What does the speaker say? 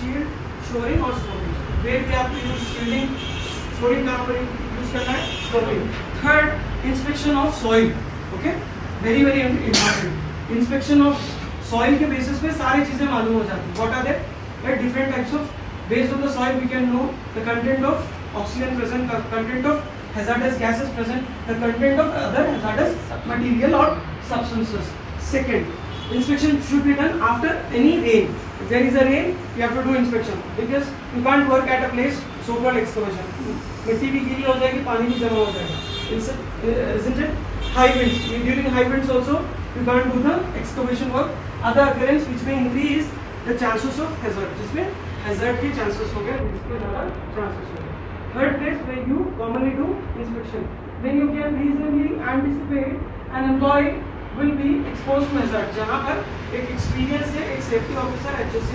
shield shoring और sloping wet भी आपको यूज़ शील्डिंग शोरिंग कहाँ पर यूज़ करना है sloping third inspection of soil okay very very important inspection of soil के बेसिस पे सारी चीज़ें मालूम हो जाती है what are there different types of on the soil we can know the content of oxygen present the content of hazardous gases present the content of other hazardous material or substances second inspection should be done after any rain if there is a rain you have to do inspection because you can't work at a place so called excavation मिट्टी भी गीली हो जाएगी पानी भी जमा हो जाएगा isn't it high winds during high winds also you can't do the excavation work other occurrence which may increase the chances of hazard जिसमें hazard के chances हो गए इसके ज़्यादा chances हो गए third place where you commonly do inspection when you can reasonably anticipate an employee will be expose major जहाँ पर एक एक्सपीरियंस है एक सेफ्टी ऑफिसर एच एस